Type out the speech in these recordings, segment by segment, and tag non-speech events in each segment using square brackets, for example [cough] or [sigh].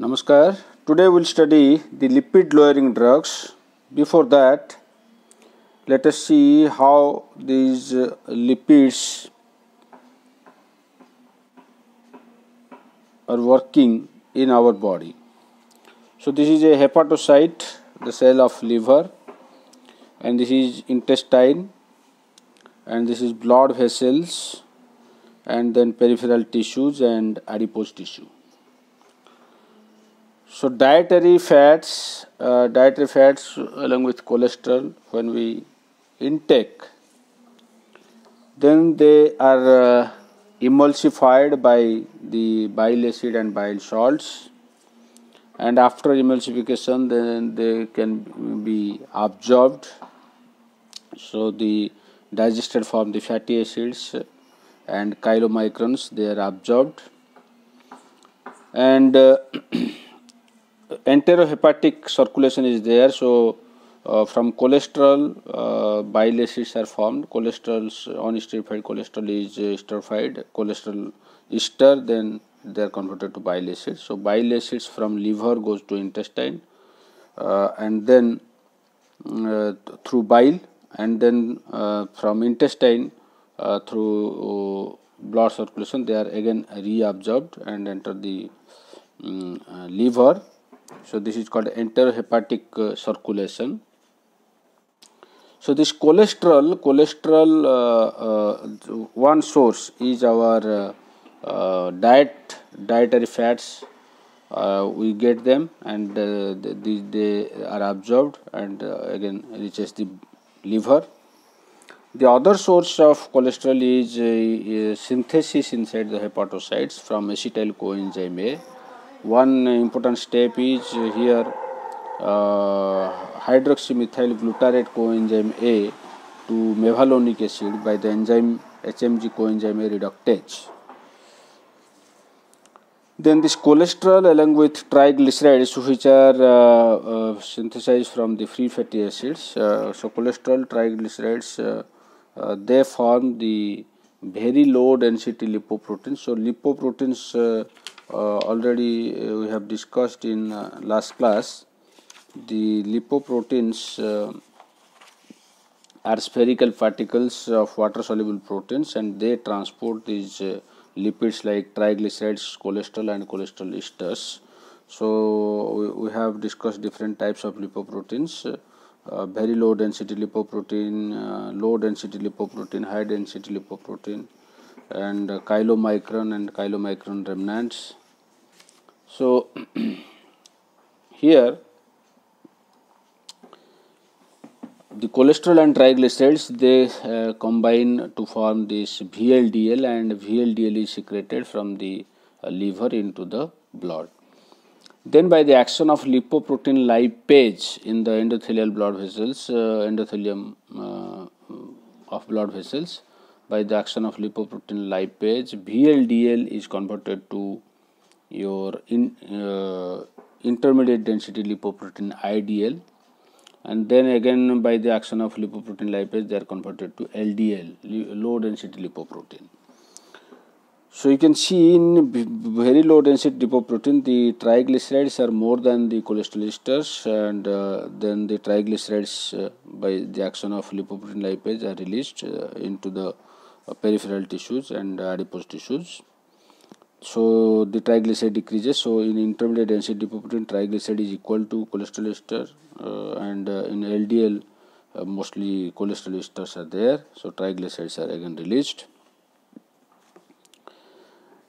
Namaskar. Today we'll study the lipid lowering drugs. Before that, let us see how these uh, lipids are working in our body. So this is a hepatocyte, the cell of liver, and this is intestine, and this is blood vessels, and then peripheral tissues and adipose tissue. So dietary fats, uh, dietary fats along with cholesterol when we intake, then they are uh, emulsified by the bile acid and bile salts. And after emulsification then they can be absorbed. So the digested form the fatty acids and chylomicrons they are absorbed. And uh, [clears throat] enterohepatic circulation is there so uh, from cholesterol uh, bile acids are formed. Cholesterol unesterified cholesterol is esterified. Cholesterol ester then they are converted to bile acids so bile acids from liver goes to intestine uh, and then uh, through bile and then uh, from intestine uh, through blood circulation they are again reabsorbed and enter the um, liver so this is called enterohepatic uh, circulation. So this cholesterol, cholesterol, uh, uh, one source is our diet, dietary fats. we get them and they, they are absorbed and again reaches the liver. The other source of cholesterol is, uh, synthesis inside the hepatocytes from acetyl coenzyme A one important step is here uh, hydroxymethyl glutarate coenzyme A to mevalonic acid by the enzyme HMG coenzyme A reductase. Then this cholesterol along with triglycerides which are uh, uh, synthesized from the free fatty acids. Uh, so cholesterol, triglycerides, uh, uh, they form the very low density lipoproteins. So lipoproteins uh, already uh, we have discussed in uh, last class the lipoproteins are spherical particles of water soluble proteins and they transport these lipids like triglycerides cholesterol and cholesterol esters so we, we have discussed different types of lipoproteins uh, very low density lipoprotein, uh, low density lipoprotein, high density lipoprotein, and uh, chylomicron and chylomicron remnants. So, [clears throat] here the cholesterol and triglycerides they uh, combine to form this VLDL and VLDL is secreted from the uh, liver into the blood. Then by the action of lipoprotein lipase in the endothelial blood vessels, uh, endothelium uh, of blood vessels, by the action of lipoprotein lipase VLDL is converted to your in, uh, intermediate density lipoprotein IDL and then again by the action of lipoprotein lipase they are converted to LDL low density lipoprotein. So you can see in very low density lipoprotein the triglycerides are more than the cholesterol esters and uh, then the triglycerides uh, by the action of lipoprotein lipase are released uh, into the uh, peripheral tissues and adipose tissues. So the triglyceride decreases. So in intermediate density lipoprotein, triglyceride is equal to cholesterol ester, uh, and uh, in LDL, uh, mostly cholesterol esters are there. So triglycerides are again released,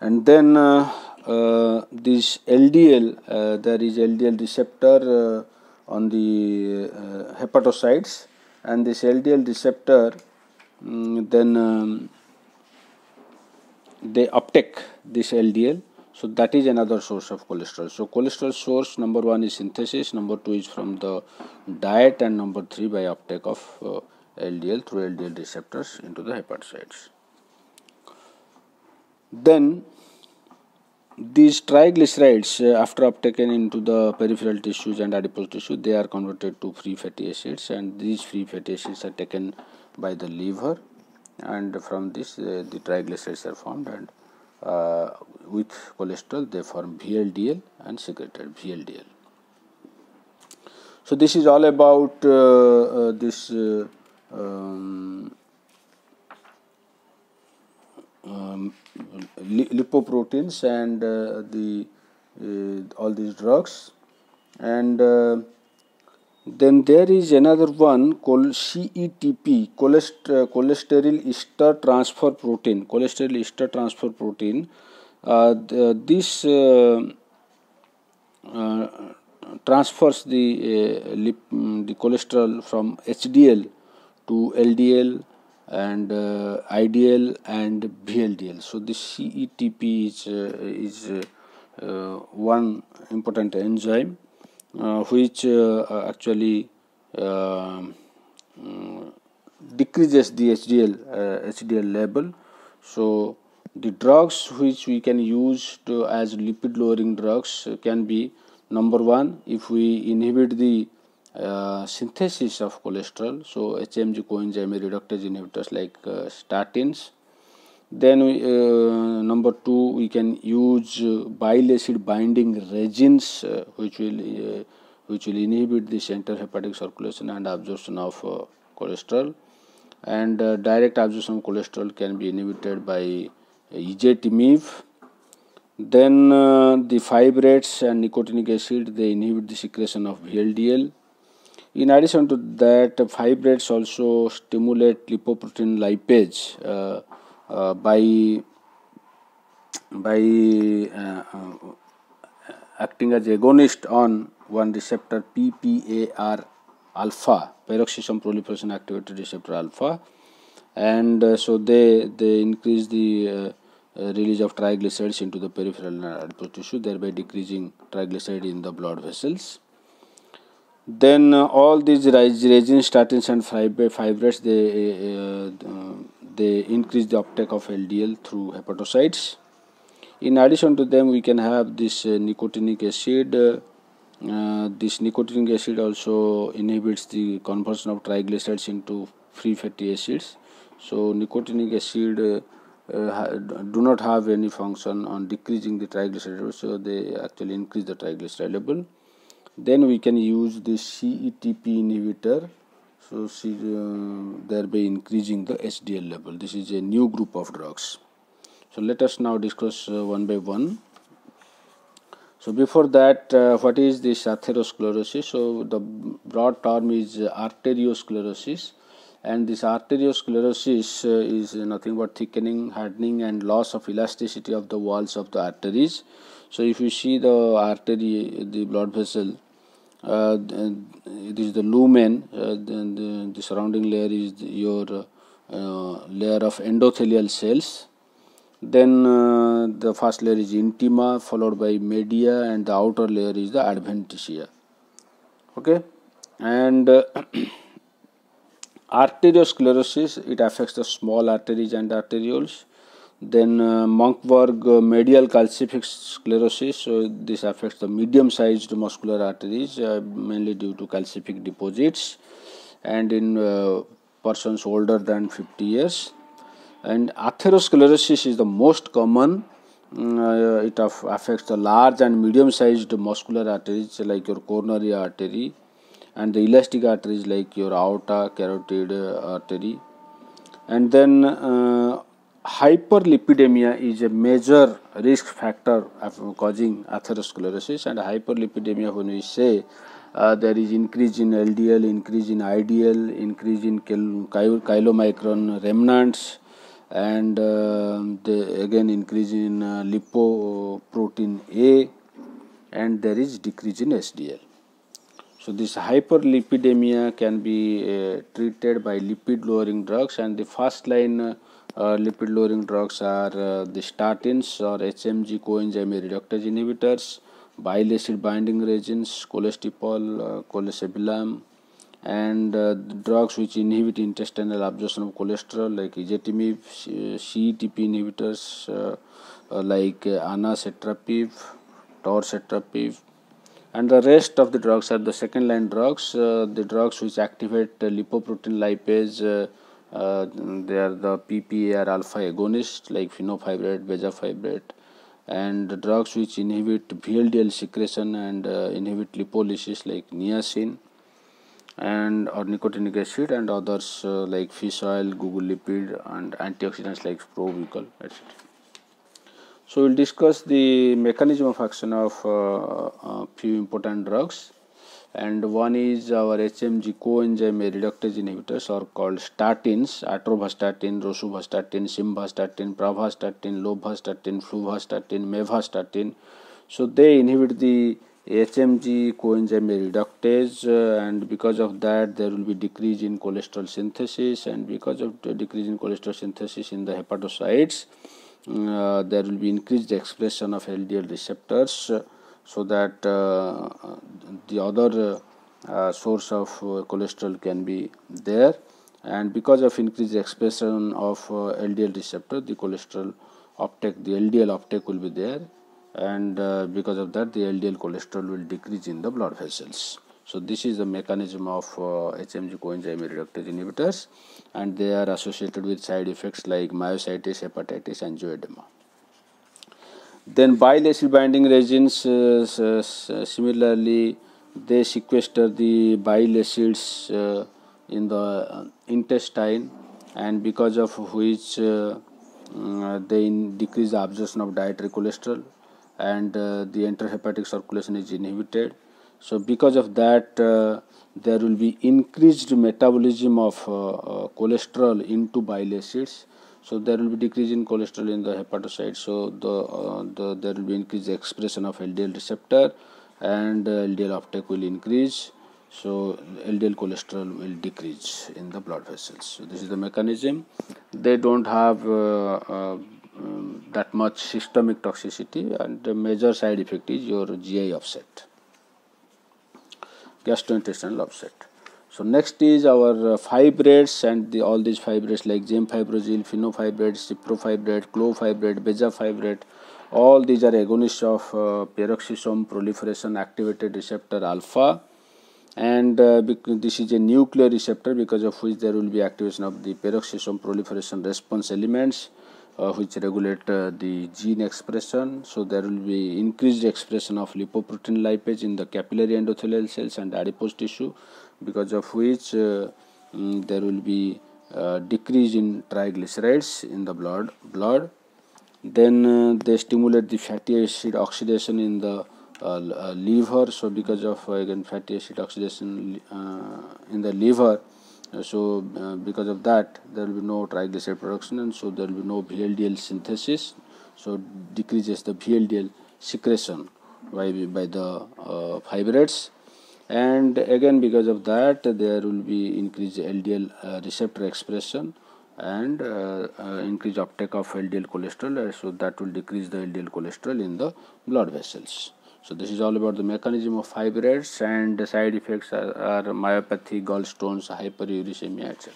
and then uh, uh, this LDL, uh, there is LDL receptor on the hepatocytes, and this LDL receptor um, then um, they uptake this LDL. So that is another source of cholesterol. So cholesterol source number one is synthesis, number two is from the diet, and number three by uptake of uh, LDL through LDL receptors into the hepatocytes. Then these triglycerides uh, after uptaken into the peripheral tissues and adipose tissue they are converted to free fatty acids and these free fatty acids are taken by the liver and from this uh, the triglycerides are formed and uh, with cholesterol they form VLDL and secreted VLDL. So this is all about uh, uh, this uh, um, um, lipoproteins and uh, the all these drugs and then there is another one called CETP cholest cholesterol ester transfer protein cholesterol ester transfer protein the, this transfers the uh, lip, um, the cholesterol from HDL to LDL and uh, IDL and VLDL. So this CETP is uh, is uh, one important enzyme uh, which uh, actually um, decreases the HDL HDL level. So the drugs which we can use to, as lipid lowering drugs can be number one if we inhibit the uh, synthesis of cholesterol so hmg coenzyme reductase inhibitors like uh, statins then uh, number two we can use bile acid binding resins uh, which will uh, which will inhibit the enterohepatic circulation and absorption of uh, cholesterol and direct absorption of cholesterol can be inhibited by ezetimibe then uh, the fibrates and nicotinic acid they inhibit the secretion of VLDL. In addition to that, fibrates also stimulate lipoprotein lipase uh, uh, by by uh, uh, acting as agonist on one receptor PPAR alpha, peroxisome proliferation activated receptor alpha, and uh, so they they increase the uh, release of triglycerides into the peripheral adipose tissue thereby decreasing triglyceride in the blood vessels. Then uh, all these resin statins and fibrates they uh, they increase the uptake of LDL through hepatocytes. In addition to them we can have this uh, nicotinic acid uh, this nicotinic acid also inhibits the conversion of triglycerides into free fatty acids. So nicotinic acid uh, do not have any function on decreasing the triglyceride level, so they actually increase the triglyceride level. Then we can use the CETP inhibitor so see, uh, thereby increasing the HDL level. This is a new group of drugs. So let us now discuss uh, one by one. So before that uh, what is this atherosclerosis? So the broad term is arteriosclerosis. And this arteriosclerosis uh, is nothing but thickening, hardening and loss of elasticity of the walls of the arteries. So if you see the artery, the blood vessel, uh, it is the lumen, uh, the, the, surrounding layer is your uh, layer of endothelial cells. Then uh, the first layer is intima, followed by media, and the outer layer is the adventitia. Okay, and uh, [clears throat] arteriosclerosis it affects the small arteries and arterioles then uh, Monckeberg uh, medial calcific sclerosis. So this affects the medium sized muscular arteries uh, mainly due to calcific deposits and in uh, persons older than 50 years. And atherosclerosis is the most common. Uh, it affects the large and medium sized muscular arteries like your coronary artery and the elastic arteries like your aorta carotid artery. And then uh, hyperlipidemia is a major risk factor of causing atherosclerosis and hyperlipidemia when we say uh, there is increase in LDL, increase in IDL, increase in chylomicron remnants and uh, the again increase in uh, lipoprotein A and there is decrease in HDL. So this hyperlipidemia can be uh, treated by lipid lowering drugs and the first line uh, lipid lowering drugs are uh, the statins or HMG coenzyme reductase inhibitors, bile acid binding resins, cholestyramine, uh, colesevelam and uh, drugs which inhibit intestinal absorption of cholesterol like ezetimibe, CETP inhibitors uh, uh, like anacetrapib, torcetrapib and the rest of the drugs are the second line drugs uh, the drugs which activate uh, lipoprotein lipase uh, they are the PPAR alpha agonist like fenofibrate, bezafibrate and drugs which inhibit VLDL secretion and uh, inhibit lipolysis like niacin and or nicotinic acid and others uh, like fish oil, guggul gugulipid and antioxidants like probucol etc. So, we will discuss the mechanism of action of uh, uh, few important drugs and one is our HMG coenzyme reductase inhibitors are called statins, atorvastatin, rosuvastatin, simvastatin, pravastatin, lovastatin, fluvastatin, mevastatin. So, they inhibit the HMG coenzyme reductase uh, and because of that there will be decrease in cholesterol synthesis and because of the decrease in cholesterol synthesis in the hepatocytes uh, there will be increased expression of LDL receptors uh, so that uh, the other uh, source of uh, cholesterol can be there and because of increased expression of LDL receptor the cholesterol uptake the LDL uptake will be there and because of that the LDL cholesterol will decrease in the blood vessels. So, this is the mechanism of uh, HMG coenzyme reductase inhibitors and they are associated with side effects like myositis, hepatitis, and angioedema. Then bile acid binding resins uh, similarly they sequester the bile acids uh, in the uh, intestine and because of which uh, mm, they decrease the absorption of dietary cholesterol and uh, the intrahepatic circulation is inhibited. So because of that uh, there will be increased metabolism of cholesterol into bile acids so there will be decrease in cholesterol in the hepatocyte. So the, uh, the there will be increased expression of LDL receptor and uh, LDL uptake will increase. So LDL cholesterol will decrease in the blood vessels. So this is the mechanism. They don't have uh, uh um, that much systemic toxicity and the major side effect is your GI upset, gastrointestinal upset. So next is our uh, fibrates and the, all these fibrates like gemfibrozil, fenofibrate, ciprofibrate, clofibrate, bezafibrate. All these are agonists of uh, peroxisome proliferation activated receptor alpha and uh, this is a nuclear receptor because of which there will be activation of the peroxisome proliferation response elements uh, which regulate uh, the gene expression. So, there will be increased expression of lipoprotein lipase in the capillary endothelial cells and adipose tissue because of which uh, um, there will be uh, decrease in triglycerides in the blood blood. Then uh, they stimulate the fatty acid oxidation in the uh, uh, liver. So because of again fatty acid oxidation in the liver so because of that there will be no triglyceride production and so there will be no VLDL synthesis. So decreases the VLDL secretion by, by the fibrates and again because of that there will be increased LDL uh, receptor expression and uh, uh, increased uptake of LDL cholesterol uh, so that will decrease the LDL cholesterol in the blood vessels. So this is all about the mechanism of fibrates and side effects are, are myopathy, gallstones, hyperuricemia etc.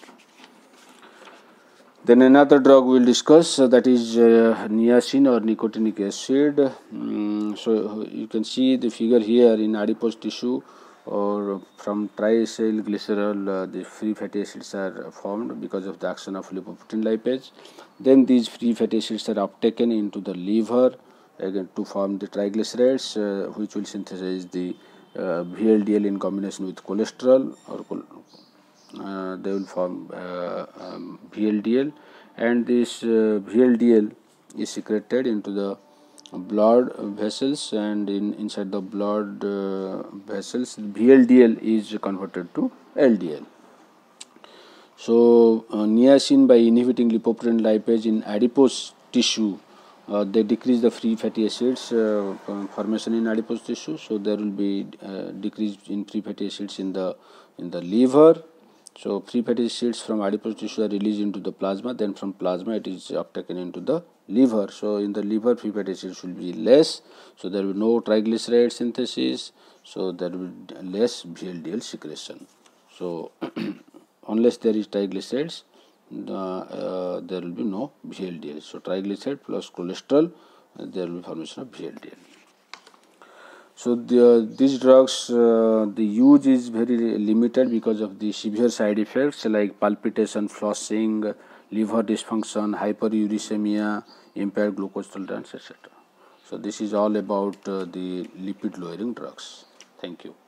Then another drug we will discuss uh, that is uh, niacin or nicotinic acid. Mm, so you can see the figure here in adipose tissue or from triacylglycerol uh, the free fatty acids are formed because of the action of lipoprotein lipase. Then these free fatty acids are uptaken into the liver again to form the triglycerides uh, which will synthesize the uh, VLDL in combination with cholesterol or uh, they will form uh, um, VLDL and this uh, VLDL is secreted into the blood vessels and in inside the blood uh, vessels VLDL is converted to LDL. So, uh, niacin by inhibiting lipoprotein lipase in adipose tissue uh, they decrease the free fatty acids uh, formation in adipose tissue. So, there will be uh, decrease in free fatty acids in the in the liver. So, free fatty acids from adipose tissue are released into the plasma then from plasma it is uptaken into the liver. So, in the liver free fatty acids will be less. So, there will be no triglyceride synthesis. So, there will be less VLDL secretion. So, [clears throat] unless there is triglycerides uh, there will be no VLDL. So, triglyceride plus cholesterol there will be formation of VLDL. So the, these drugs uh, the use is very limited because of the severe side effects like palpitation flushing liver dysfunction hyperuricemia impaired glucose tolerance etc so this is all about uh, the lipid lowering drugs. Thank you